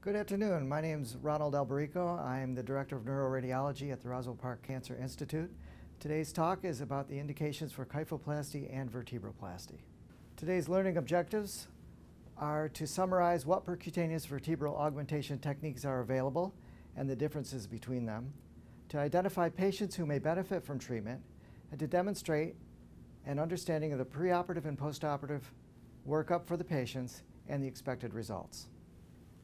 Good afternoon. My name is Ronald Alberico. I am the Director of Neuroradiology at the Roswell Park Cancer Institute. Today's talk is about the indications for kyphoplasty and vertebroplasty. Today's learning objectives are to summarize what percutaneous vertebral augmentation techniques are available and the differences between them, to identify patients who may benefit from treatment, and to demonstrate an understanding of the preoperative and postoperative workup for the patients and the expected results.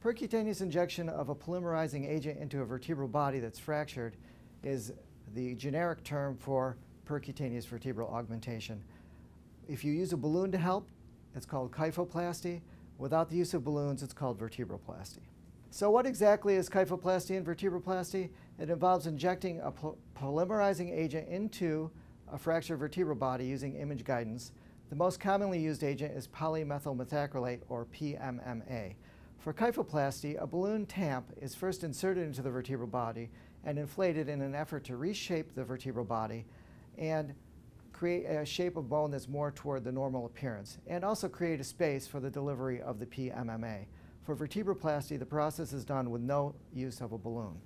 Percutaneous injection of a polymerizing agent into a vertebral body that's fractured is the generic term for percutaneous vertebral augmentation. If you use a balloon to help, it's called kyphoplasty. Without the use of balloons, it's called vertebroplasty. So what exactly is kyphoplasty and vertebroplasty? It involves injecting a polymerizing agent into a fractured vertebral body using image guidance. The most commonly used agent is polymethyl methacrylate, or PMMA. For kyphoplasty, a balloon tamp is first inserted into the vertebral body and inflated in an effort to reshape the vertebral body and create a shape of bone that's more toward the normal appearance, and also create a space for the delivery of the PMMA. For vertebroplasty, the process is done with no use of a balloon.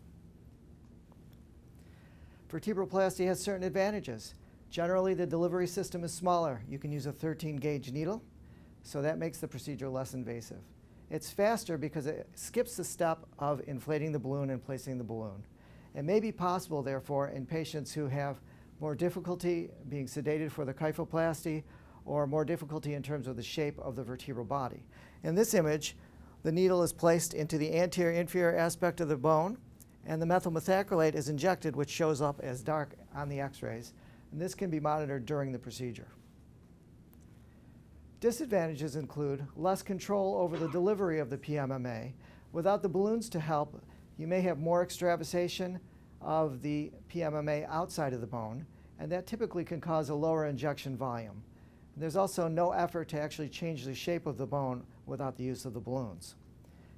Vertebroplasty has certain advantages. Generally, the delivery system is smaller. You can use a 13 gauge needle, so that makes the procedure less invasive. It's faster because it skips the step of inflating the balloon and placing the balloon. It may be possible, therefore, in patients who have more difficulty being sedated for the kyphoplasty or more difficulty in terms of the shape of the vertebral body. In this image, the needle is placed into the anterior inferior aspect of the bone and the methyl methacrylate is injected which shows up as dark on the x-rays and this can be monitored during the procedure. Disadvantages include less control over the delivery of the PMMA. Without the balloons to help, you may have more extravasation of the PMMA outside of the bone, and that typically can cause a lower injection volume. There's also no effort to actually change the shape of the bone without the use of the balloons.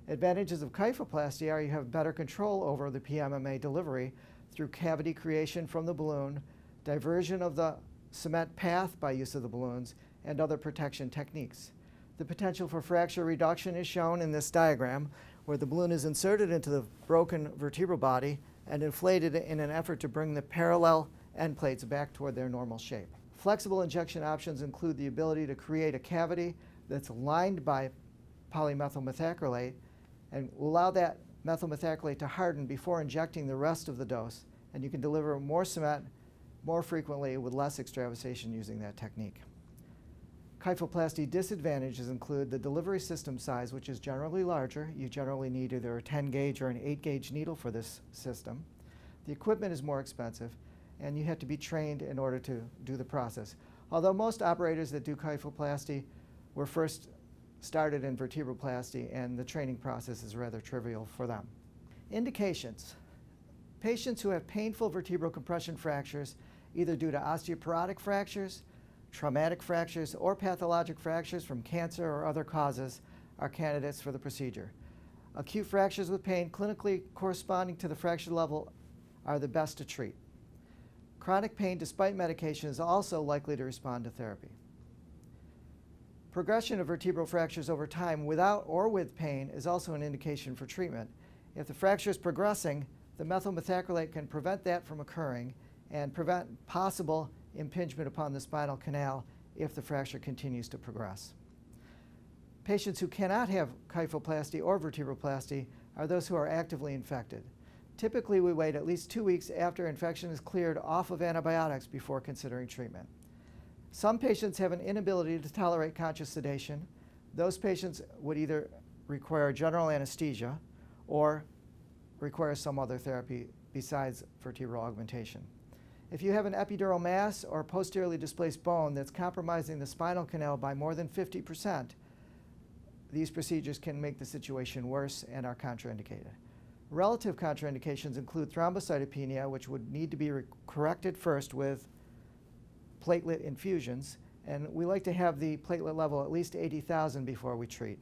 Advantages of kyphoplasty are you have better control over the PMMA delivery through cavity creation from the balloon, diversion of the cement path by use of the balloons, and other protection techniques. The potential for fracture reduction is shown in this diagram, where the balloon is inserted into the broken vertebral body and inflated in an effort to bring the parallel end plates back toward their normal shape. Flexible injection options include the ability to create a cavity that's lined by polymethyl methacrylate and allow that methyl methacrylate to harden before injecting the rest of the dose. And you can deliver more cement more frequently with less extravasation using that technique. Kyphoplasty disadvantages include the delivery system size, which is generally larger. You generally need either a 10 gauge or an 8 gauge needle for this system. The equipment is more expensive, and you have to be trained in order to do the process. Although most operators that do kyphoplasty were first started in vertebroplasty, and the training process is rather trivial for them. Indications. Patients who have painful vertebral compression fractures, either due to osteoporotic fractures, traumatic fractures, or pathologic fractures from cancer or other causes are candidates for the procedure. Acute fractures with pain clinically corresponding to the fracture level are the best to treat. Chronic pain despite medication is also likely to respond to therapy. Progression of vertebral fractures over time without or with pain is also an indication for treatment. If the fracture is progressing, the methyl methacrylate can prevent that from occurring and prevent possible impingement upon the spinal canal if the fracture continues to progress. Patients who cannot have kyphoplasty or vertebroplasty are those who are actively infected. Typically, we wait at least two weeks after infection is cleared off of antibiotics before considering treatment. Some patients have an inability to tolerate conscious sedation. Those patients would either require general anesthesia or require some other therapy besides vertebral augmentation. If you have an epidural mass or posteriorly displaced bone that's compromising the spinal canal by more than 50%, these procedures can make the situation worse and are contraindicated. Relative contraindications include thrombocytopenia, which would need to be corrected first with platelet infusions, and we like to have the platelet level at least 80,000 before we treat.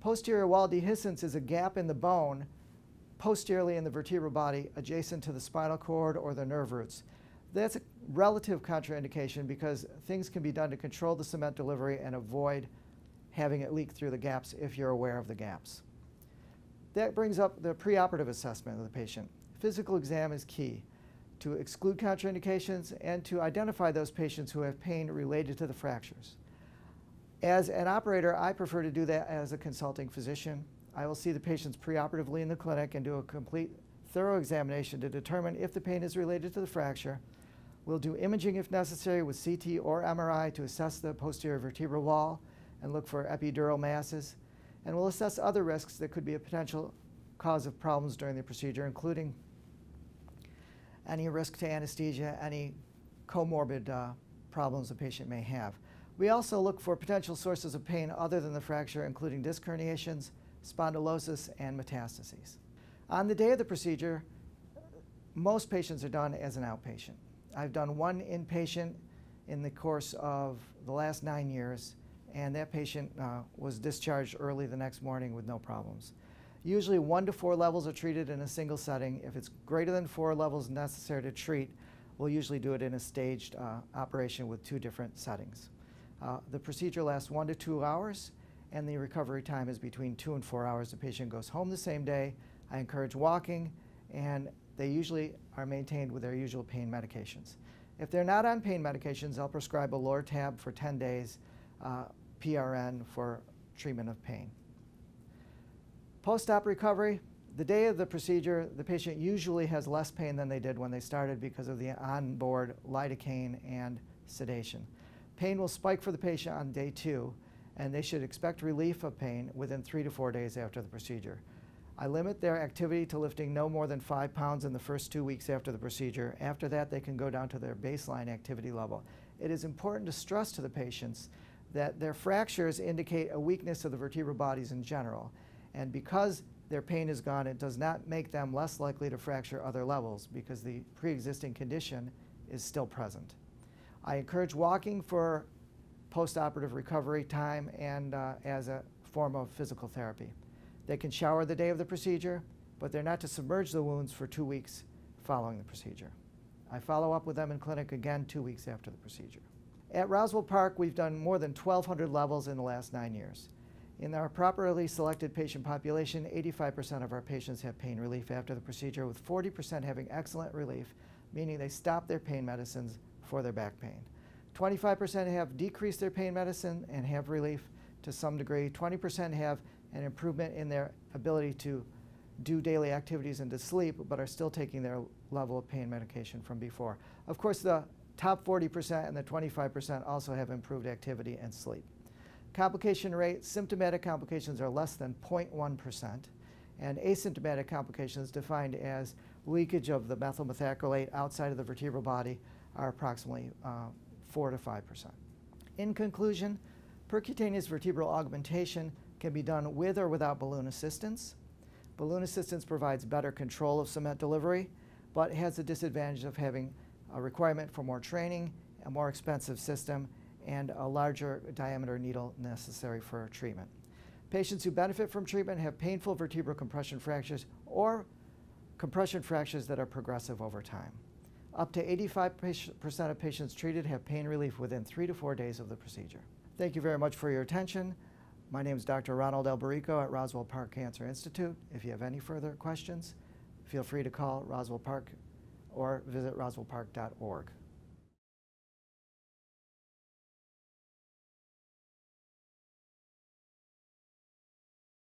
Posterior wall dehiscence is a gap in the bone posteriorly in the vertebral body adjacent to the spinal cord or the nerve roots. That's a relative contraindication because things can be done to control the cement delivery and avoid having it leak through the gaps if you're aware of the gaps. That brings up the preoperative assessment of the patient. Physical exam is key to exclude contraindications and to identify those patients who have pain related to the fractures. As an operator, I prefer to do that as a consulting physician. I will see the patients preoperatively in the clinic and do a complete thorough examination to determine if the pain is related to the fracture. We'll do imaging if necessary with CT or MRI to assess the posterior vertebral wall and look for epidural masses. And we'll assess other risks that could be a potential cause of problems during the procedure, including any risk to anesthesia, any comorbid uh, problems the patient may have. We also look for potential sources of pain other than the fracture, including disc herniations, spondylosis, and metastases. On the day of the procedure, most patients are done as an outpatient. I've done one inpatient in the course of the last nine years, and that patient uh, was discharged early the next morning with no problems. Usually one to four levels are treated in a single setting. If it's greater than four levels necessary to treat, we'll usually do it in a staged uh, operation with two different settings. Uh, the procedure lasts one to two hours, and the recovery time is between two and four hours. The patient goes home the same day. I encourage walking, and they usually are maintained with their usual pain medications. If they're not on pain medications, I'll prescribe a Lortab for 10 days, uh, PRN for treatment of pain. Post-op recovery, the day of the procedure, the patient usually has less pain than they did when they started because of the onboard lidocaine and sedation. Pain will spike for the patient on day two, and they should expect relief of pain within three to four days after the procedure. I limit their activity to lifting no more than five pounds in the first two weeks after the procedure. After that, they can go down to their baseline activity level. It is important to stress to the patients that their fractures indicate a weakness of the vertebral bodies in general. And because their pain is gone, it does not make them less likely to fracture other levels because the pre-existing condition is still present. I encourage walking for postoperative recovery time and uh, as a form of physical therapy. They can shower the day of the procedure, but they're not to submerge the wounds for two weeks following the procedure. I follow up with them in clinic again two weeks after the procedure. At Roswell Park, we've done more than 1,200 levels in the last nine years. In our properly selected patient population, 85% of our patients have pain relief after the procedure, with 40% having excellent relief, meaning they stop their pain medicines for their back pain. 25% have decreased their pain medicine and have relief to some degree. 20% have an improvement in their ability to do daily activities and to sleep, but are still taking their level of pain medication from before. Of course, the top 40% and the 25% also have improved activity and sleep. Complication rate, symptomatic complications are less than 0.1%, and asymptomatic complications defined as leakage of the methyl methacrylate outside of the vertebral body are approximately uh, 4 to 5%. In conclusion, percutaneous vertebral augmentation can be done with or without balloon assistance. Balloon assistance provides better control of cement delivery, but has the disadvantage of having a requirement for more training, a more expensive system, and a larger diameter needle necessary for treatment. Patients who benefit from treatment have painful vertebral compression fractures or compression fractures that are progressive over time. Up to 85% of patients treated have pain relief within three to four days of the procedure. Thank you very much for your attention. My name is Dr. Ronald Alberico at Roswell Park Cancer Institute. If you have any further questions, feel free to call Roswell Park or visit roswellpark.org.